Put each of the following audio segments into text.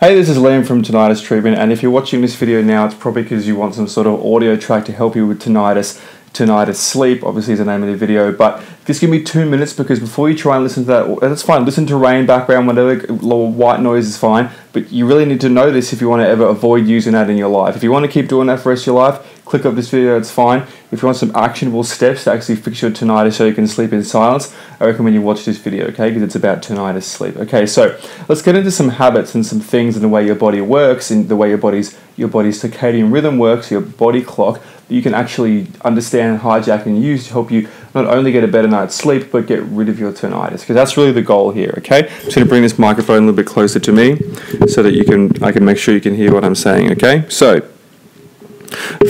Hey, this is Liam from Tinnitus Treatment, and if you're watching this video now, it's probably because you want some sort of audio track to help you with tinnitus. Tinnitus sleep, obviously, is the name of the video, but just give me two minutes because before you try and listen to that, that's fine. Listen to rain background, whatever, white noise is fine, but you really need to know this if you want to ever avoid using that in your life. If you want to keep doing that for the rest of your life, click up this video, it's fine. If you want some actionable steps to actually fix your tinnitus so you can sleep in silence, I recommend you watch this video, okay? Because it's about tinnitus sleep. Okay, so let's get into some habits and some things and the way your body works, and the way your body's your body's circadian rhythm works, your body clock, that you can actually understand, hijack, and use to help you not only get a better night's sleep, but get rid of your tinnitus. Because that's really the goal here, okay? I'm just gonna bring this microphone a little bit closer to me so that you can I can make sure you can hear what I'm saying, okay? So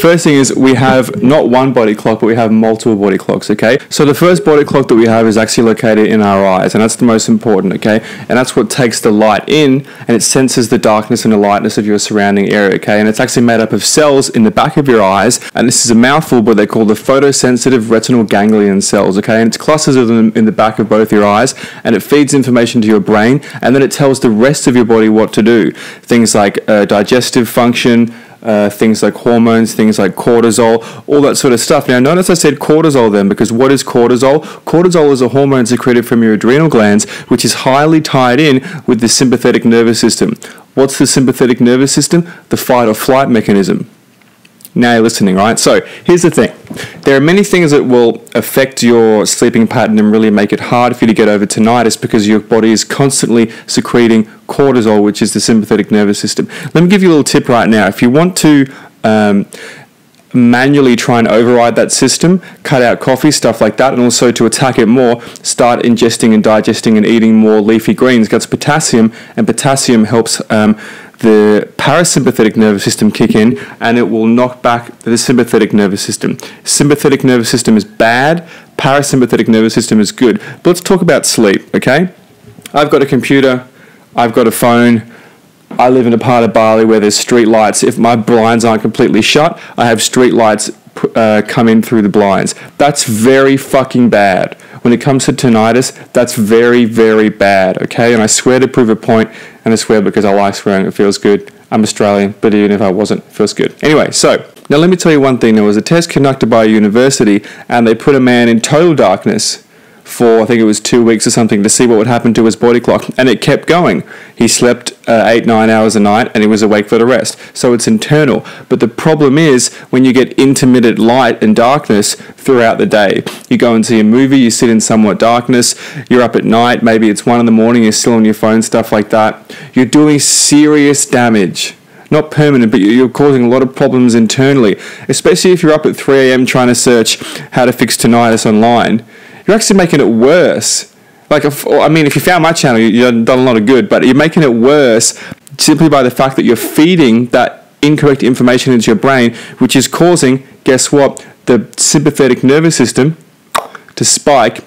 First thing is we have not one body clock, but we have multiple body clocks, okay? So the first body clock that we have is actually located in our eyes, and that's the most important, okay? And that's what takes the light in, and it senses the darkness and the lightness of your surrounding area, okay? And it's actually made up of cells in the back of your eyes, and this is a mouthful, but they're called the photosensitive retinal ganglion cells, okay? And it's clusters of them in the back of both your eyes, and it feeds information to your brain, and then it tells the rest of your body what to do. Things like uh, digestive function, uh, things like hormones, things like cortisol, all that sort of stuff. Now, notice I said cortisol then, because what is cortisol? Cortisol is a hormone secreted from your adrenal glands, which is highly tied in with the sympathetic nervous system. What's the sympathetic nervous system? The fight or flight mechanism. Now you're listening, right? So here's the thing there are many things that will affect your sleeping pattern and really make it hard for you to get over tinnitus because your body is constantly secreting cortisol, which is the sympathetic nervous system. Let me give you a little tip right now. If you want to um, manually try and override that system, cut out coffee, stuff like that, and also to attack it more, start ingesting and digesting and eating more leafy greens. That's potassium, and potassium helps. Um, the parasympathetic nervous system kick in and it will knock back the sympathetic nervous system. Sympathetic nervous system is bad, parasympathetic nervous system is good. But let's talk about sleep, okay? I've got a computer, I've got a phone, I live in a part of Bali where there's street lights. If my blinds aren't completely shut, I have street lights uh, come in through the blinds. That's very fucking bad. When it comes to tinnitus, that's very, very bad, okay? And I swear to prove a point, and I swear because I like swearing, it feels good. I'm Australian, but even if I wasn't, it feels good. Anyway, so now let me tell you one thing. There was a test conducted by a university, and they put a man in total darkness for I think it was two weeks or something to see what would happen to his body clock, and it kept going. He slept uh, eight, nine hours a night, and he was awake for the rest. So it's internal. But the problem is when you get intermittent light and darkness throughout the day. You go and see a movie, you sit in somewhat darkness, you're up at night, maybe it's one in the morning, you're still on your phone, stuff like that. You're doing serious damage not permanent, but you're causing a lot of problems internally, especially if you're up at 3 a.m. trying to search how to fix tinnitus online you're actually making it worse. Like, if, I mean, if you found my channel, you've done a lot of good, but you're making it worse simply by the fact that you're feeding that incorrect information into your brain, which is causing, guess what, the sympathetic nervous system to spike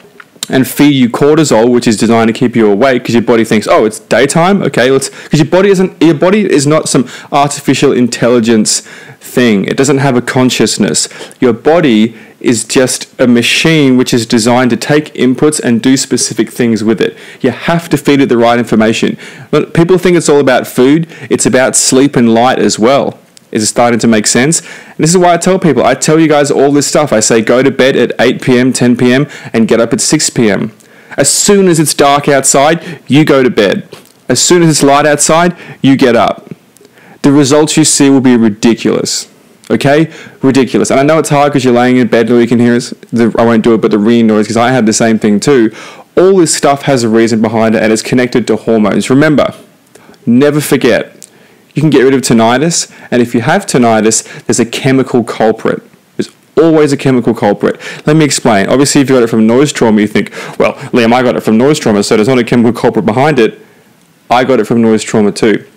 and feed you cortisol, which is designed to keep you awake because your body thinks, oh, it's daytime. Okay, let's because your body isn't your body is not some artificial intelligence thing. It doesn't have a consciousness. Your body is just a machine which is designed to take inputs and do specific things with it. You have to feed it the right information. But People think it's all about food, it's about sleep and light as well. Is it starting to make sense? And this is why I tell people I tell you guys all this stuff. I say go to bed at 8 p.m., 10 p.m., and get up at 6 p.m. As soon as it's dark outside, you go to bed. As soon as it's light outside, you get up. The results you see will be ridiculous. Okay, ridiculous. And I know it's hard because you're laying in bed and you can hear the, I won't do it, but the ring noise because I had the same thing too. All this stuff has a reason behind it and it's connected to hormones. Remember, never forget, you can get rid of tinnitus, and if you have tinnitus, there's a chemical culprit. There's always a chemical culprit. Let me explain. Obviously, if you got it from noise trauma, you think, well, Liam, I got it from noise trauma, so there's not a chemical culprit behind it. I got it from noise trauma too.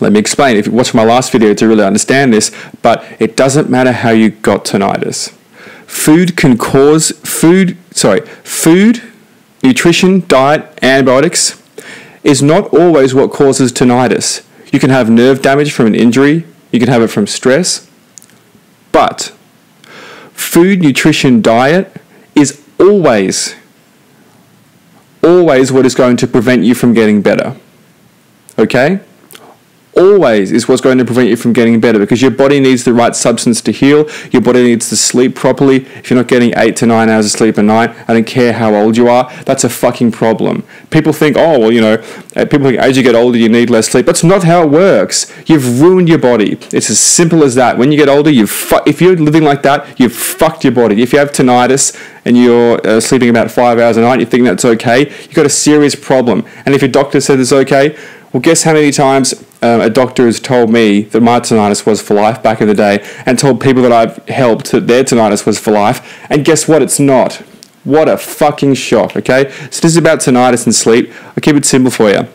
Let me explain. If you watch my last video to really understand this, but it doesn't matter how you got tinnitus. Food can cause food, sorry, food, nutrition, diet, antibiotics is not always what causes tinnitus. You can have nerve damage from an injury, you can have it from stress, but food, nutrition, diet is always, always what is going to prevent you from getting better. Okay? Always is what's going to prevent you from getting better because your body needs the right substance to heal. Your body needs to sleep properly. If you're not getting eight to nine hours of sleep a night, I don't care how old you are, that's a fucking problem. People think, oh, well, you know, uh, people think as you get older, you need less sleep. That's not how it works. You've ruined your body. It's as simple as that. When you get older, you've fu- if you're living like that, you've fucked your body. If you have tinnitus and you're uh, sleeping about five hours a night, you think that's okay, you've got a serious problem. And if your doctor says it's okay, well, guess how many times um, a doctor has told me that my tinnitus was for life back in the day, and told people that I've helped that their tinnitus was for life, and guess what? It's not. What a fucking shock, okay? So, this is about tinnitus and sleep. I'll keep it simple for you.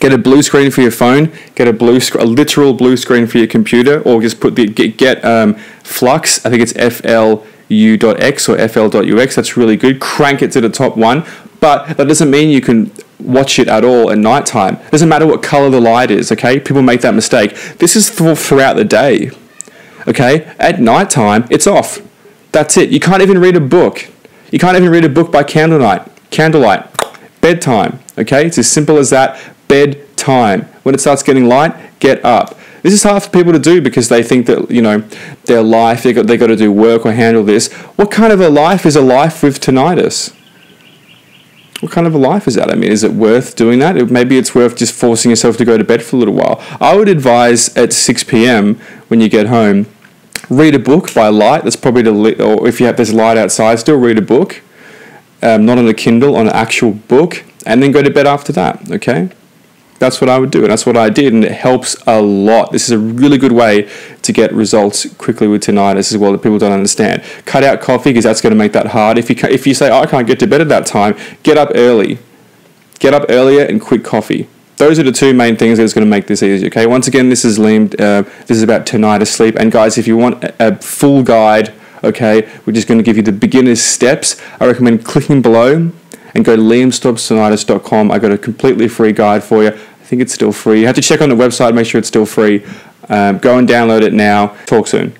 Get a blue screen for your phone. Get a blue, sc- a literal blue screen for your computer, or just put the get, get um, Flux. I think it's FLU.X or FL.UX. That's really good. Crank it to the top one, but that doesn't mean you can watch it at all at night time. Doesn't matter what color the light is. Okay, people make that mistake. This is throughout the day. Okay, at night time it's off. That's it. You can't even read a book. You can't even read a book by candlelight. Candlelight. Bedtime. Okay, it's as simple as that. Bedtime. When it starts getting light, get up. This is hard for people to do because they think that you know their life they got they got to do work or handle this. What kind of a life is a life with tinnitus? What kind of a life is that? I mean, is it worth doing that? Maybe it's worth just forcing yourself to go to bed for a little while. I would advise at 6 p.m. when you get home, read a book by light. That's probably the or if you have there's light outside, still read a book, um, not on a Kindle, on an actual book, and then go to bed after that. Okay, that's what I would do, and that's what I did, and it helps a lot. This is a really good way to get results quickly with tinnitus as well that people don't understand. Cut out coffee because that's going to make that hard. If you if you say oh, I can't get to bed at that time, get up early. Get up earlier and quit coffee. Those are the two main things that's going to make this easy. Okay. Once again, this is Liam. Uh, this is about tinnitus sleep, and guys, if you want a, a full guide, okay, we're just going to give you the beginner's steps. I recommend clicking below and go to liamstopstinnitus.com. I got a completely free guide for you. I think it's still free. You have to check on the website, make sure it's still free. Um, go and download it now. Talk soon.